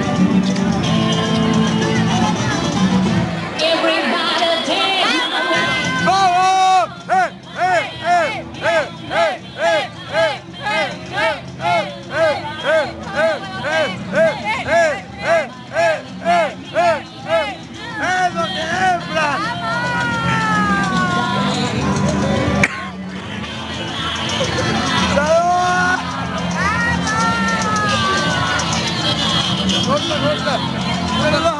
Música Orada orada.